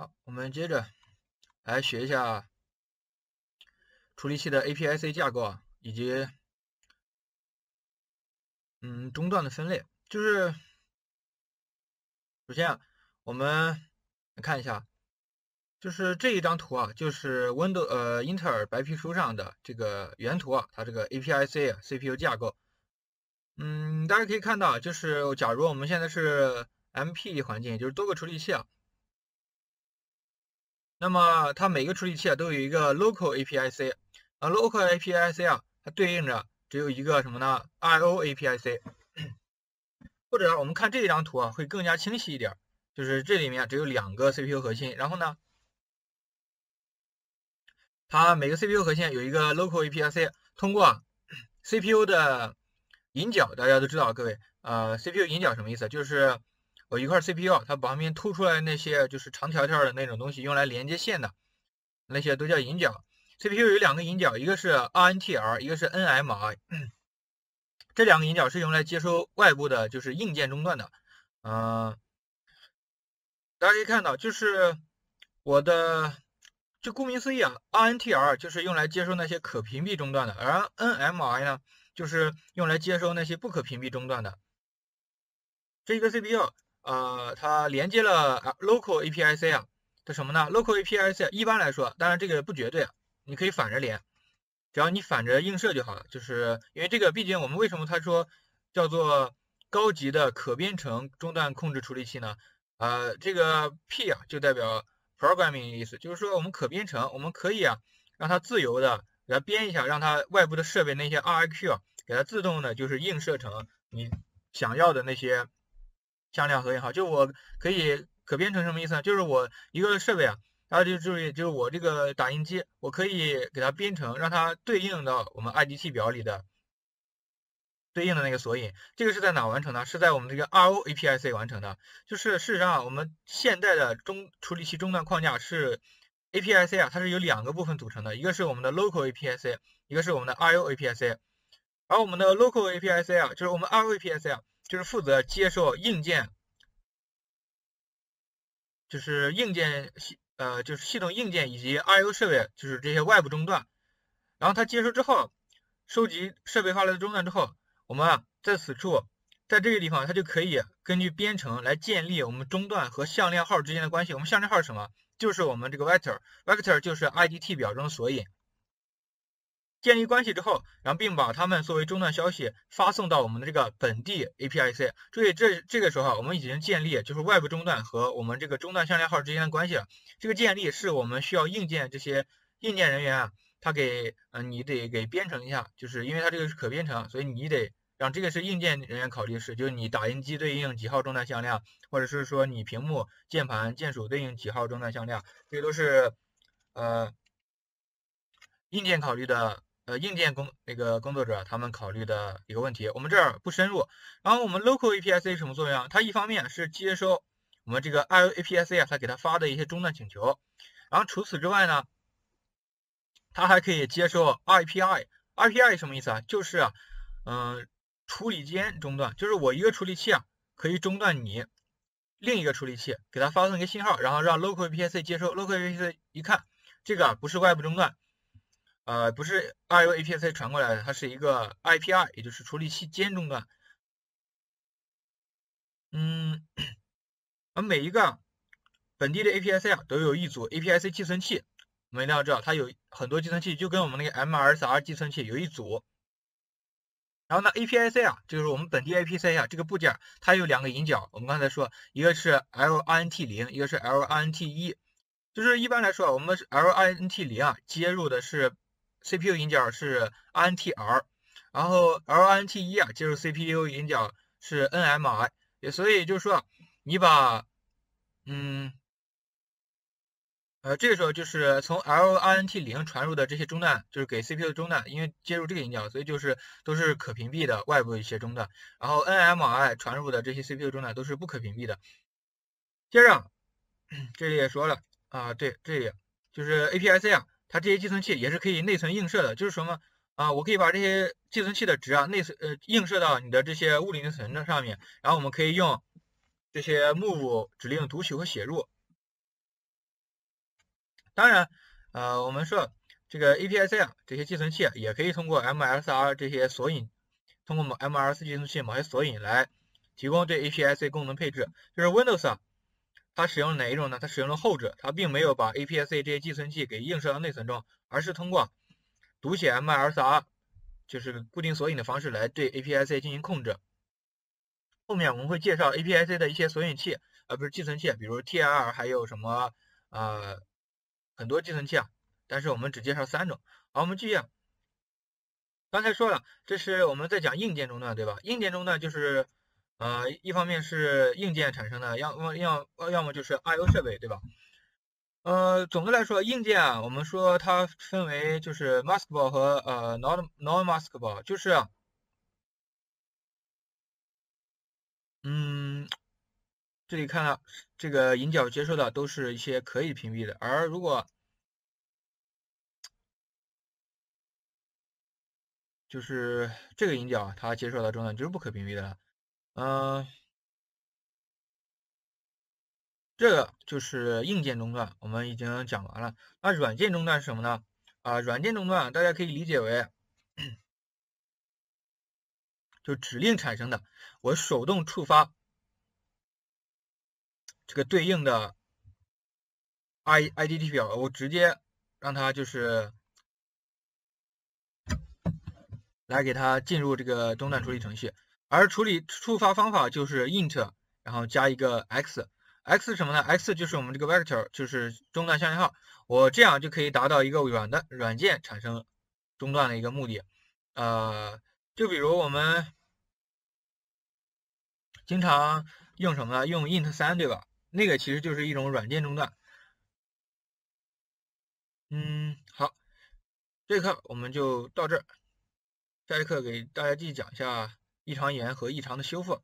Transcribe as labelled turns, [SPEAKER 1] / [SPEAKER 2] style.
[SPEAKER 1] 好，我们接着来学一下处理器的 APIC 架构啊，以及嗯中断的分类。就是首先啊，我们来看一下，就是这一张图啊，就是 Windows 呃英特尔白皮书上的这个原图啊，它这个 APIC 啊 CPU 架构。嗯，大家可以看到，就是假如我们现在是 MP 环境，就是多个处理器啊。那么它每个处理器啊都有一个 local APIC，啊 local APIC 啊它对应着只有一个什么呢？I/O APIC，或者我们看这一张图啊会更加清晰一点，就是这里面只有两个 CPU 核心，然后呢，它每个 CPU 核心有一个 local APIC，通过 CPU 的引脚，大家都知道，各位，呃，CPU 引脚什么意思？就是我一块 CPU，它旁边凸出来那些就是长条条的那种东西，用来连接线的那些都叫引脚。CPU 有两个引脚，一个是 RNTR，一个是 NMI。这两个引脚是用来接收外部的，就是硬件中断的。嗯，大家可以看到，就是我的，就顾名思义啊，RNTR 就是用来接收那些可屏蔽中断的，而 NMI 呢，就是用来接收那些不可屏蔽中断的。这一个 CPU。呃，它连接了 local APIC 啊它什么呢？local APIC 一般来说，当然这个不绝对，你可以反着连，只要你反着映射就好了。就是因为这个，毕竟我们为什么他说叫做高级的可编程中断控制处理器呢？呃，这个 P 啊就代表 programming 的意思，就是说我们可编程，我们可以啊让它自由的给它编一下，让它外部的设备那些 RIQ 啊给它自动的就是映射成你想要的那些。向量和也好，就我可以可编程什么意思呢？就是我一个设备啊，大家就注意，就是我这个打印机，我可以给它编程，让它对应到我们 IDT 表里的对应的那个索引。这个是在哪完成的？是在我们这个 RO APIC 完成的。就是事实上，我们现代的中处理器中断框架是 APIC 啊，它是由两个部分组成的，一个是我们的 Local APIC，一个是我们的 RO APIC。而我们的 Local APIC 啊，就是我们 RO APIC 啊。就是负责接受硬件，就是硬件系呃，就是系统硬件以及 I/O 设备，就是这些外部中断。然后它接收之后，收集设备发来的中断之后，我们啊在此处，在这个地方，它就可以根据编程来建立我们中断和向量号之间的关系。我们向量号是什么？就是我们这个 vector，vector 就是 IDT 表中的索引。建立关系之后，然后并把它们作为中断消息发送到我们的这个本地 APIC。注意，这这个时候我们已经建立就是外部中断和我们这个中断向量号之间的关系了。这个建立是我们需要硬件这些硬件人员啊，他给嗯你得给编程一下，就是因为它这个是可编程，所以你得让这个是硬件人员考虑是，就是你打印机对应几号中断向量，或者是说你屏幕、键盘、键鼠对应几号中断向量，这些都是呃硬件考虑的。呃，硬件工那个工作者他们考虑的一个问题，我们这儿不深入。然后我们 local APIC 什么作用啊？它一方面是接收我们这个 I/O APIC 啊，它给它发的一些中断请求。然后除此之外呢，它还可以接受 RPI。RPI 什么意思啊？就是啊，嗯，处理间中断，就是我一个处理器啊，可以中断你另一个处理器，给它发送一个信号，然后让 local APIC 接收。local APIC 一看，这个不是外部中断。呃，不是 IOAPC 传过来的，它是一个 IPI，也就是处理器间中断。嗯，而每一个本地的 APIC 啊，都有一组 APIC 寄存器。我们一定要知道，它有很多寄存器，就跟我们那个 MRSR 寄存器有一组。然后呢，APIC 啊，就是我们本地 APIC 啊，这个部件它有两个引脚。我们刚才说，一个是 LINT 零，一个是 LINT 一。就是一般来说，我们 LINT 零啊，接入的是。CPU 引脚是 INTR，然后 LINT 一啊接入 CPU 引脚是 NMI，也所以就是说你把嗯呃这个时候就是从 LINT 零传入的这些中断就是给 CPU 的中断，因为接入这个引脚，所以就是都是可屏蔽的外部一些中断，然后 NMI 传入的这些 CPU 中断都是不可屏蔽的。接着 这里也说了啊，对，这里就是 APIC 啊。它这些寄存器也是可以内存映射的，就是什么啊？我可以把这些寄存器的值啊内存呃映射到你的这些物理内存的上面，然后我们可以用这些 move 指令读取和写入。当然，呃，我们说这个 APIC 啊，这些寄存器也可以通过 MSR 这些索引，通过某 MLC 寄存器某些索引来提供对 APIC 功能配置。就是 Windows 啊，它使用哪一种呢？它使用了后者，它并没有把 APIC 这些寄存器给映射到内存中，而是通过读写 MLSR，就是固定索引的方式来对 APIC 进行控制。后面我们会介绍 APIC 的一些索引器，而不是寄存器，比如 TLR，还有什么呃很多寄存器啊。但是我们只介绍三种。好，我们继续。刚才说了，这是我们在讲硬件终端，对吧？硬件终端就是呃一方面是硬件产生的，要么要要么就是 I/O 设备，对吧？呃，总的来说，硬件啊，我们说它分为就是 maskable 和呃 non non maskable，就是。嗯，这里看到这个引脚接收的都是一些可以屏蔽的，而如果就是这个引脚它接收到终端就是不可屏蔽的了。嗯，这个就是硬件中断，我们已经讲完了。那软件中断是什么呢？啊，软件中断大家可以理解为。就指令产生的，我手动触发这个对应的 I IDT 表，我直接让它就是来给它进入这个中断处理程序，而处理触发方法就是 int，然后加一个 x，x 什么呢？x 就是我们这个 vector，就是中断向量号，我这样就可以达到一个软的软件产生中断的一个目的，呃。就比如我们经常用什么呢？用 int 三，对吧？那个其实就是一种软件中断。嗯，好，这课我们就到这儿。下一课给大家继续讲一下异常延和异常的修复。